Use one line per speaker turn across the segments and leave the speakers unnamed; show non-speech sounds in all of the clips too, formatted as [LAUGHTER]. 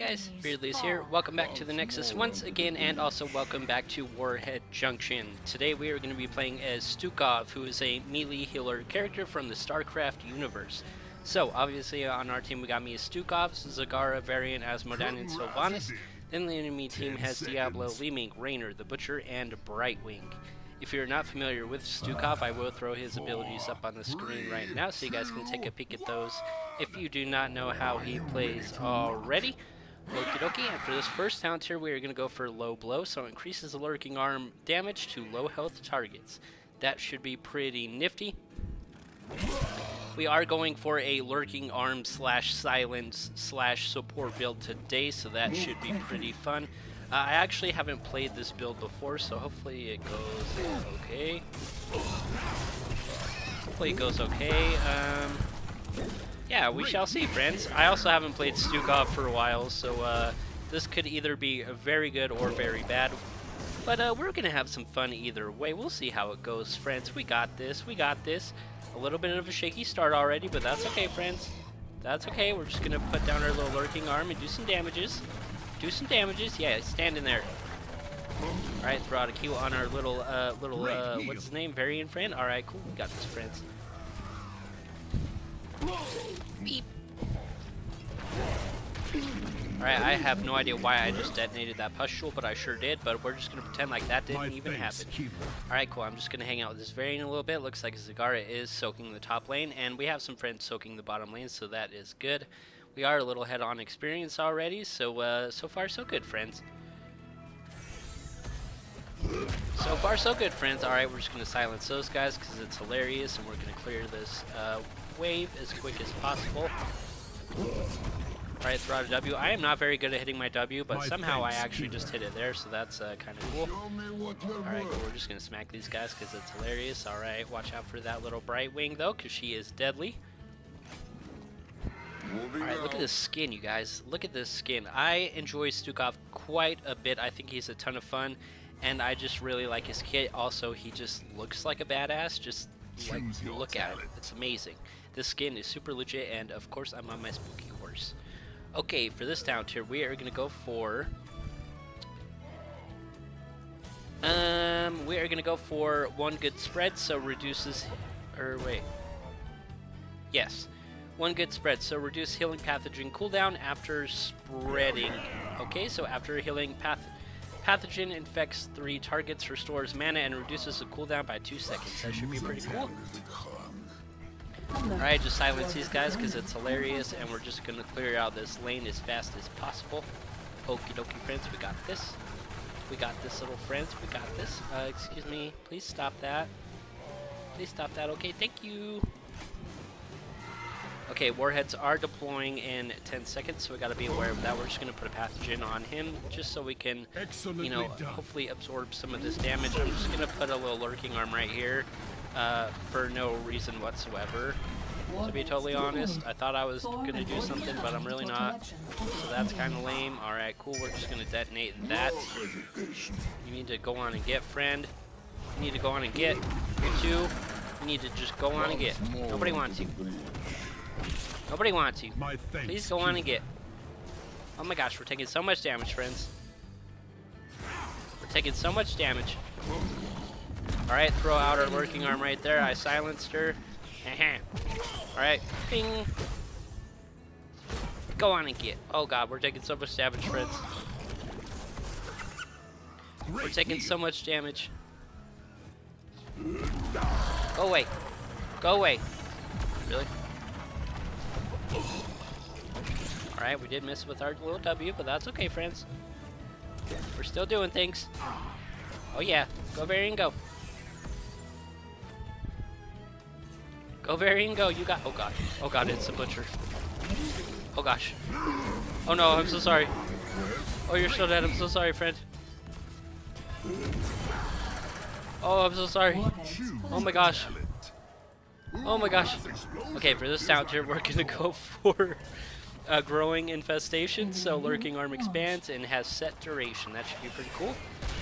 guys, Beardley's here. Welcome back to the Nexus once again, and also welcome back to Warhead Junction. Today we are going to be playing as Stukov, who is a melee healer character from the StarCraft universe. So, obviously on our team we got me as Stukov, Zagara, Varian, Azmodan, and Sylvanas. Then the enemy team has Diablo, Li-Ming, Raynor, the Butcher, and Brightwing. If you're not familiar with Stukov, I will throw his abilities up on the screen right now so you guys can take a peek at those if you do not know how he plays already. Okie dokie, and for this first talent here, we are going to go for low blow, so it increases the lurking arm damage to low health targets. That should be pretty nifty. We are going for a lurking arm slash silence slash support build today, so that should be pretty fun. Uh, I actually haven't played this build before, so hopefully it goes okay. Hopefully it goes okay. Um, yeah, we shall see, friends. I also haven't played Stukov for a while, so uh, this could either be a very good or very bad. But uh, we're going to have some fun either way. We'll see how it goes, friends. We got this. We got this. A little bit of a shaky start already, but that's okay, friends. That's okay. We're just going to put down our little lurking arm and do some damages. Do some damages. Yeah, stand in there. Alright, throw out a Q on our little, uh, little, uh, what's his name? Varian friend? Alright, cool. We got this, friends. Beep. Alright, I have no idea why I just detonated that pustule, but I sure did, but we're just going to pretend like that didn't My even happen. Alright, cool, I'm just going to hang out with this Varian a little bit. Looks like Zagara is soaking the top lane, and we have some friends soaking the bottom lane, so that is good. We are a little head on experience already, so uh, so far so good, friends. So far so good, friends. Alright, we're just going to silence those guys because it's hilarious, and we're going to clear this uh, wave as quick as possible. Alright, throw out a W. I am not very good at hitting my W, but my somehow I actually just hit it there, so that's uh, kind of cool. Alright, cool. we're just going to smack these guys because it's hilarious. Alright, watch out for that little Brightwing, though, because she is deadly. Alright, look at this skin, you guys. Look at this skin. I enjoy Stukov quite a bit. I think he's a ton of fun, and I just really like his kit. Also, he just looks like a badass. Just like, you look at it. It's amazing. This skin is super legit, and of course I'm on my spooky horse. Okay, for this down tier, we are gonna go for... Um, we are gonna go for one good spread, so reduces... Or wait. Yes. One good spread, so reduce healing pathogen cooldown after spreading. Okay, so after healing path pathogen infects three targets, restores mana, and reduces the cooldown by two seconds. That should be pretty cool. Alright, just silence these guys because it's hilarious and we're just going to clear out this lane as fast as possible. Okie dokie friends, we got this. We got this little friends, we got this. Uh, excuse me, please stop that. Please stop that, okay, thank you. Okay, warheads are deploying in 10 seconds, so we gotta be aware of that. We're just gonna put a pathogen on him, just so we can, you know, hopefully absorb some of this damage. I'm just gonna put a little lurking arm right here uh, for no reason whatsoever. To be totally honest, I thought I was going to do something, but I'm really not. So that's kind of lame. Alright, cool. We're just going to detonate that. You need to go on and get, friend. You need to go on and get. You too. You need to just go on and get. Nobody wants you. Nobody wants you. Please go on and get. Oh my gosh, we're taking so much damage, friends. We're taking so much damage. Alright, throw out our lurking arm right there. I silenced her. Alright, ping. Go on and get. Oh god, we're taking so much damage, friends. We're taking so much damage. Go away. Go away. Really? Alright, we did miss with our little W, but that's okay, friends. We're still doing things. Oh yeah, go Varian, go. Go Varian, go. You got. Oh god. Oh god, it's a butcher. Oh gosh. Oh no, I'm so sorry. Oh, you're still dead. I'm so sorry, friend. Oh, I'm so sorry. Oh my gosh. Oh my gosh. Okay, for this sound here, we're gonna go for a growing infestation. So lurking arm expands and has set duration. That should be pretty cool.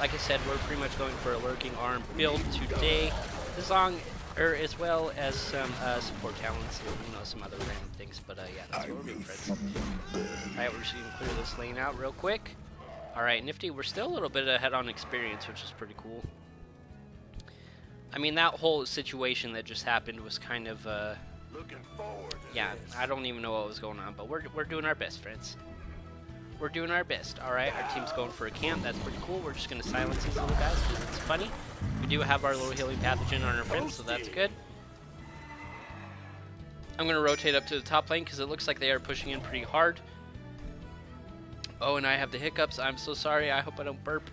Like I said, we're pretty much going for a lurking arm build today. This song or as well as some uh, support talents and you know some other random things. But uh, yeah, that's what we're doing, friends. All right, we're just gonna clear this lane out real quick. All right, Nifty, we're still a little bit ahead on experience, which is pretty cool. I mean, that whole situation that just happened was kind of, uh, yeah, I don't even know what was going on, but we're, we're doing our best, friends. We're doing our best. All right, our team's going for a camp. That's pretty cool. We're just going to silence these little guys because it's funny. We do have our little healing pathogen on our friends, so that's good. I'm going to rotate up to the top lane because it looks like they are pushing in pretty hard. Oh, and I have the hiccups. I'm so sorry. I hope I don't burp.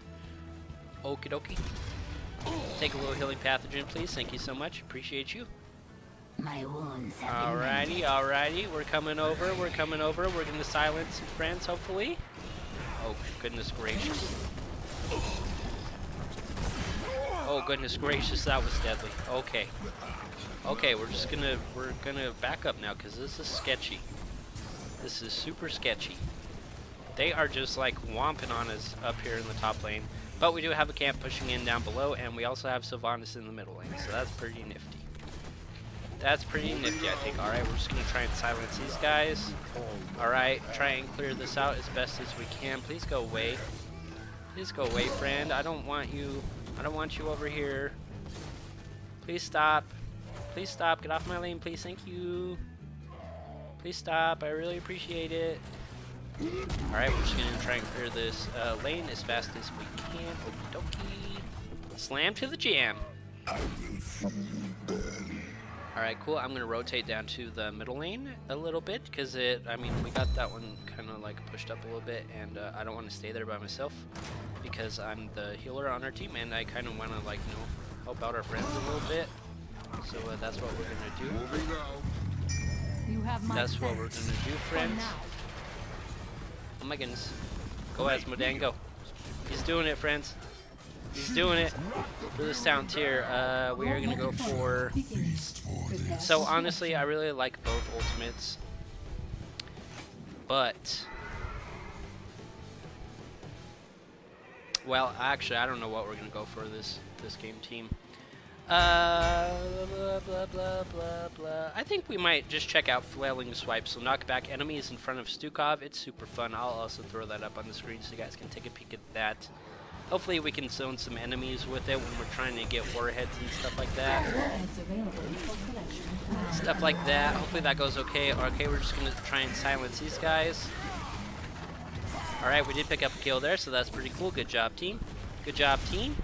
Okie dokie. Take a little healing pathogen, please. Thank you so much. Appreciate you.
My wounds have
Alrighty, alrighty. We're coming over. We're coming over. We're going to silence some friends, hopefully. Oh, goodness gracious. Oh, goodness gracious. That was deadly. Okay. Okay, we're just gonna we're gonna back up now because this is sketchy. This is super sketchy. They are just like womping on us up here in the top lane. But we do have a camp pushing in down below, and we also have Sylvanas in the middle lane, so that's pretty nifty. That's pretty nifty, I think. Alright, we're just going to try and silence these guys. Alright, try and clear this out as best as we can. Please go away. Please go away, friend. I don't want you. I don't want you over here. Please stop. Please stop. Get off my lane, please. Thank you. Please stop. I really appreciate it. Alright, we're just gonna try and clear this uh, lane as fast as we can. Okie dokie. Slam to the jam. Alright, cool. I'm gonna rotate down to the middle lane a little bit because it, I mean, we got that one kind of like pushed up a little bit and uh, I don't want to stay there by myself because I'm the healer on our team and I kind of want to like, you know, help out our friends a little bit. So uh, that's what we're gonna do.
You have my
That's what we're gonna do,
For
friends. Oh my goodness. Go Azmodan, go. He's doing it, friends. He's doing it. For this town tier, uh, we are gonna go for... So honestly, I really like both ultimates. But... Well, actually, I don't know what we're gonna go for this this game team. Uh, blah, blah, blah, blah, blah. I think we might just check out Flailing Swipe. So knock back enemies in front of Stukov. It's super fun. I'll also throw that up on the screen so you guys can take a peek at that. Hopefully we can zone some enemies with it when we're trying to get warheads and stuff like that. Stuff like that. Hopefully that goes okay. Okay, we're just going to try and silence these guys. Alright, we did pick up a kill there, so that's pretty cool. Good job, team. Good job, team.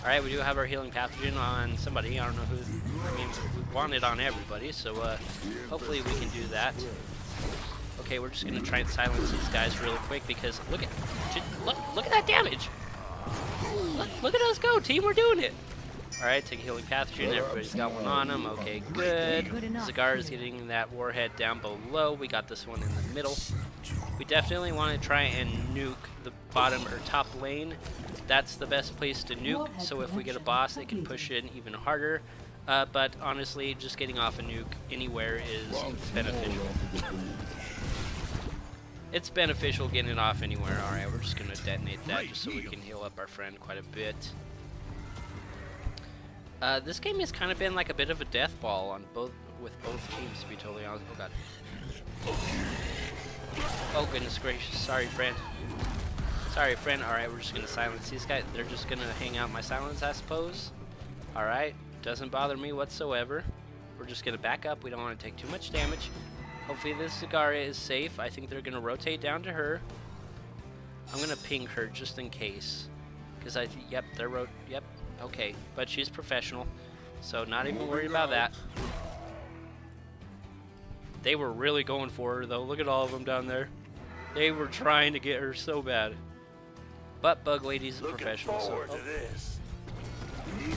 Alright, we do have our healing pathogen on somebody. I don't know who. I mean, we want it on everybody, so uh, hopefully we can do that. Okay, we're just gonna try and silence these guys really quick because look at look look at that damage. Look, look at us go, team. We're doing it. Alright, take a healing pathogen. Everybody's got one on them. Okay, good.
Good.
Zagara is getting that warhead down below. We got this one in the middle. We definitely want to try and nuke the bottom or top lane. That's the best place to nuke, so if we get a boss, it can push in even harder. Uh, but honestly, just getting off a nuke anywhere is beneficial. It's beneficial getting it off anywhere. Alright, we're just going to detonate that just so we can heal up our friend quite a bit. Uh, this game has kind of been like a bit of a death ball on both with both teams, to be totally honest. Oh god. Oh goodness gracious. Sorry, friend. Sorry, friend. Alright, we're just gonna silence these guys. They're just gonna hang out my silence, I suppose. Alright. Doesn't bother me whatsoever. We're just gonna back up. We don't want to take too much damage. Hopefully this Zagara is safe. I think they're gonna rotate down to her. I'm gonna ping her just in case. Because I, yep, they're ro- yep, okay. But she's professional. So not even worried about that. They were really going for her though. Look at all of them down there. They were trying to get her so bad. But Bug Lady's a professional, so. oh.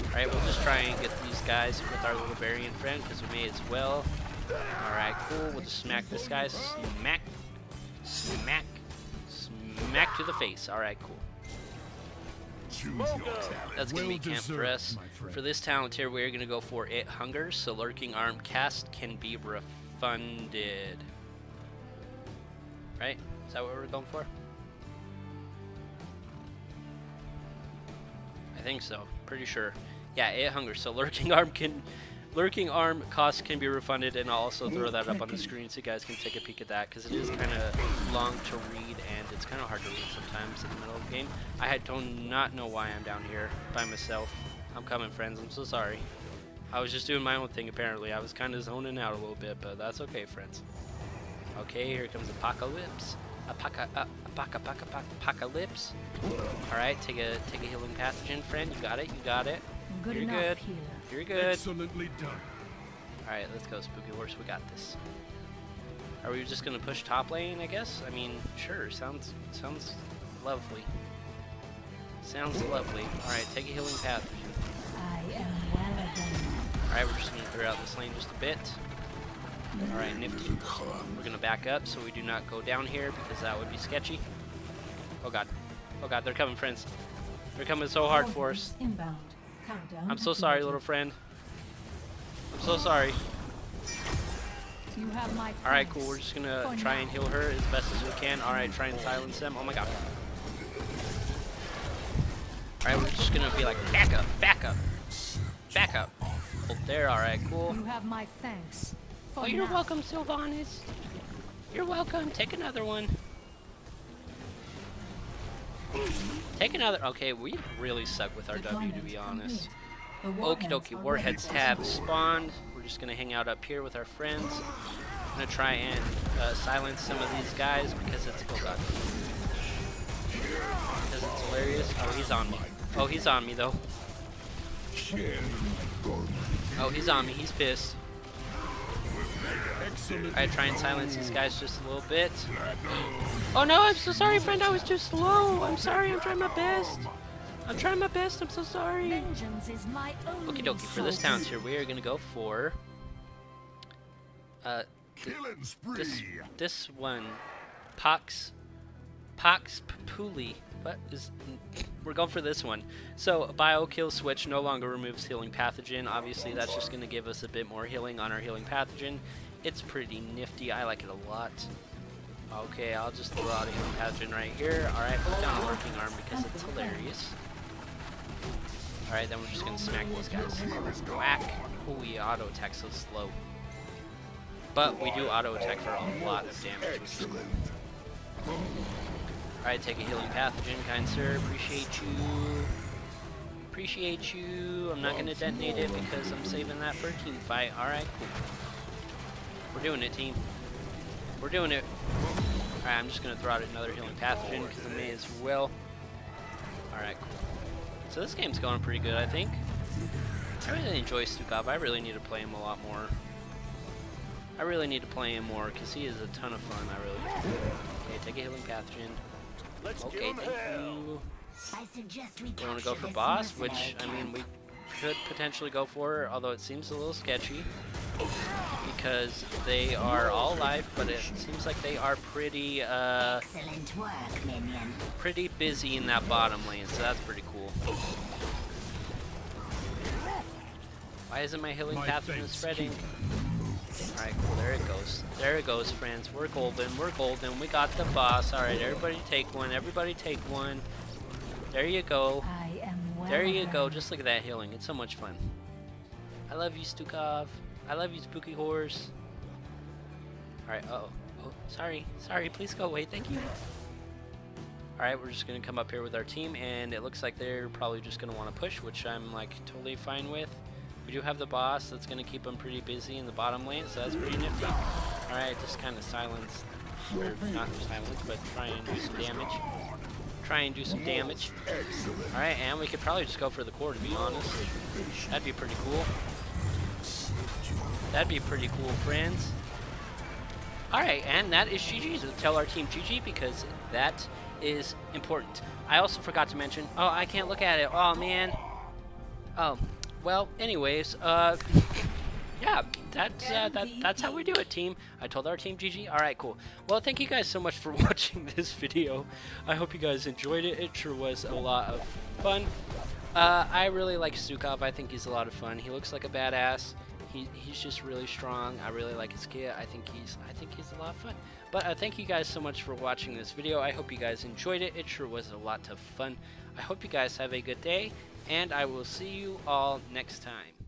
Alright, we'll just try and get these guys with our little Varian friend because we may as well. Alright, cool. We'll just smack this guy. Smack. Smack. Smack to the face. Alright, cool. That's gonna be camp for us. For this talent here, we're gonna go for it hunger, so lurking arm cast can be refunded. Right? Is that what we're going for? I think so. Pretty sure. Yeah, it hungers. So [LAUGHS] lurking arm can, lurking arm cost can be refunded, and I'll also throw that up on the screen so you guys can take a peek at that because it is kind of long to read and it's kind of hard to read sometimes in the middle of the game. I do not not know why I'm down here by myself. I'm coming, friends. I'm so sorry. I was just doing my own thing apparently. I was kind of zoning out a little bit, but that's okay, friends. Okay, here comes Apocalypse. Apoca uh, apoca apoca apocalypse. All right, take a take a healing pathogen, friend. You got it. You got it.
Good
You're good.
healer.
You're good.
Excellently done.
All right, let's go, Spooky Horse. We got this. Are we just gonna push top lane? I guess. I mean, sure. Sounds sounds lovely. Sounds lovely. All right, take a healing pathogen.
I am well done.
All right, we're just gonna clear out this lane just a bit. All right, nifty. We're gonna back up so we do not go down here because that would be sketchy. Oh god. Oh god, they're coming, friends. They're coming so hard for us.
Inbound.
I'm so sorry, little friend. I'm so sorry.
You have my
All right, cool. We're just gonna try and heal her as best as we can. All right, try and silence them. Oh my god. All right, we're just gonna be like, back up, back up, back up. Hold there. All right, cool.
You have my thanks. For
Oh, you're
now.
welcome, Sylvanas. You're welcome. Take another one. Take another. Okay, we really suck with our W, to be honest.
The
Okie
warheads
dokie, warheads have spawned. We're just gonna hang out up here with our friends. I'm gonna try and uh, silence some of these guys because it's oh god. Because it's hilarious. Oh, he's on me. Oh, he's on me though. Oh, he's on me. He's pissed.
Excellent.
Alright, try and silence these guys just a little bit. Oh no, I'm so sorry, friend. I was too slow. I'm sorry. I'm trying my best. I'm trying my best. I'm so sorry.
Vengeance is my only
Okie dokie, for this
source.
town tier, we are gonna go for uh
Killing
this this one, Pox Pox Populi. What is? We're going for this one. So bio kill switch no longer removes healing pathogen. Obviously, that's just gonna give us a bit more healing on our healing pathogen. It's pretty nifty. I like it a lot. Okay, I'll just throw out a healing pathogen right here. All right, put down a lurking arm because it's hilarious. All right, then we're just gonna smack these guys. Whack. Oh, we auto attack so slow. But we do auto attack for a lot of damage, which is. Alright, take a healing pathogen, kind sir. Appreciate you. Appreciate you. I'm not gonna detonate it because I'm saving that for a team fight. Alright, cool. We're doing it, team. We're doing it. Alright, I'm just gonna throw out another healing pathogen because I may as well. Alright, cool. So this game's going pretty good, I think. I really enjoy Stukov. I really need to play him a lot more. I really need to play him more because he is a ton of fun. I really. Okay, take a healing pathogen.
Let's
Okay,
give 'em
thank
hell.
you.
I suggest we
We want to go for boss, which I mean we could potentially go for, although it seems a little sketchy because they are all alive, but it seems like they are pretty uh
Excellent work, minion.
pretty busy in that bottom lane, so that's pretty cool. Why isn't my healing
My
pathogen
thanks,
spreading? Alright, cool, there it goes. There it goes, friends. We're golden, we're golden. We got the boss. Alright, everybody take one, everybody take one. There you go.
I am well
There you go. Just look at that healing. It's so much fun. I love you, Stukov. I love you, Spooky Horse. Alright, uh oh. Oh, sorry. Sorry, please go away. Thank you. Alright, we're just gonna come up here with our team, and it looks like they're probably just gonna want to push, which I'm like totally fine with. We do have the boss that's gonna keep them pretty busy in the bottom lane, so that's pretty nifty. Alright, just kind of silence, or not silence, but try and do some damage. Try and do some damage. Alright, and we could probably just go for the core to be honest. That'd be pretty cool. That'd be pretty cool, friends. Alright, and that is GG. So tell our team GG because that is important. I also forgot to mention. Oh, I can't look at it. Oh, man. Oh, well, anyways, uh, yeah, that's, uh, that, that's how we do it, team. I told our team GG. Alright, cool. Well, thank you guys so much for [LAUGHS] watching this video. I hope you guys enjoyed it. It sure was a lot of fun. Uh, I really like Stukov. I think he's a lot of fun. He looks like a badass. He, he's just really strong. I really like his kit. I think he's I think he's a lot of fun. But uh, thank you guys so much for watching this video. I hope you guys enjoyed it. It sure was a lot of fun. I hope you guys have a good day, and I will see you all next time.